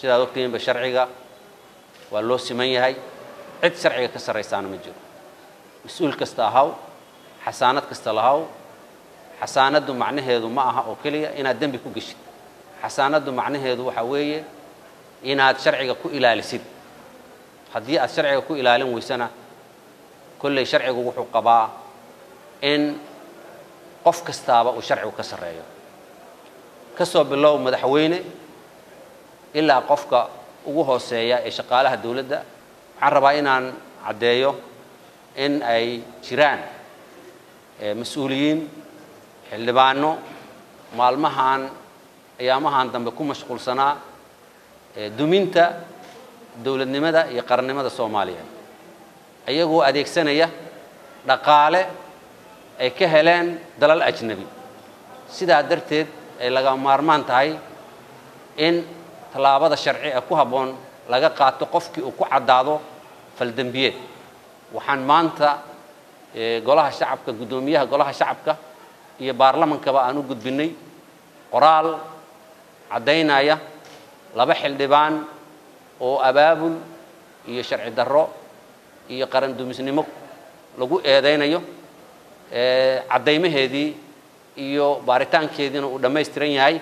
sidaad ogtihiinba sharciga waa loo siman yahay. Cid sharciga ka sarraysaana ma jiro. Mas'uul kasta ahaw xasaanad kasta lahaw xasaanaddu macnaheedu ma aha oo keliya inaad dembi ku geshid. Xasaanaddu macnaheedu waxaa weeye inaad sharciga ku ilaalisid. Haddii aad sharciga ku ilaalin weysana kolley sharcigu wuxuu qabaa in qof kastaaba uu sharcigu ka sarreeyo ka soo bilow madaxweyne ilaa qofka ugu hooseeya ee shaqaalaha dawladda waxaan rabaa inaan caddeeyo in ay jiraan mas'uuliyiin xildhibaano maalmahan ayaamahan dambe ku mashquulsanaa duminta dowladnimada iyo qarannimada soomaaliya iyagoo adeegsanaya dhaqaale ay ka heleen dalal ajnabi. Sidaa darteed ay laga maarmaan tahay in tallaabada sharci ee ku habboon laga qaato qofkii uu ku caddaado faldembiyeed. Waxaan maanta golaha shacabka guddoomiyaha golaha shacabka iyo baarlamankaba aan u gudbinnay. Qoraal caddaynaya laba xildhibaan oo abaabul iyo sharci darro iyo qaran dumisnimo lagu eedaynayo caddaymaheedii iyo baaritaankeediina uu dhammaystiran yahay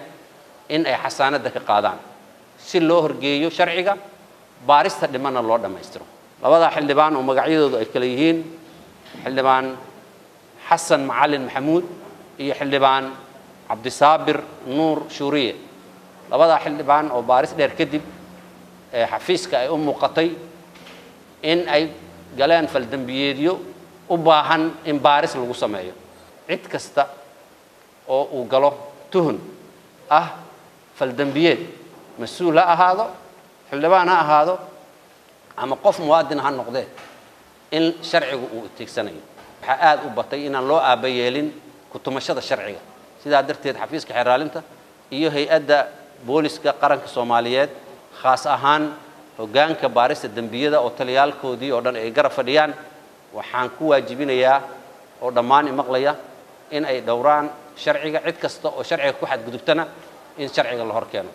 in ay xasaanadda ka qaadaan. Si loo horgeeyo sharciga baarista dhimanna loo dhammaystiro. Labadaa xildhibaan oo magacyadoodu ay kale yihiin xildhibaan xasan macalin maxamuud iyo xildhibaan cabdisaabir nuur shuuriye. Labadaa xildhibaan oo baaris dheer kadib xafiiska ay u muuqatay in ay galeen faldembiyeedyo u baahan in baaris lagu sameeyo. Cid kasta oo uu galo tuhun ah faldembiyeed mas'uul ha ahaado xildhibaan ha ahaado ama qof muwaadin ha noqdee in sharcigu uu iteegsanayo waxaa aada u batay inaan loo aaba yeelin kutumashada sharciga. Sidaa darteed xafiiska xeraalinta iyo hay'adda booliska qaranka soomaaliyeed khaas ahaan hoggaanka baarista dembiyada oo taliyaalkoodii oo dhan ay garab fadhiyaan waxaan ku waajibinayaa oo dhammaan imaqlaya in ay dhowraan sharciga cid kasta oo sharciga ku xadgudubtana in sharciga la hor keeno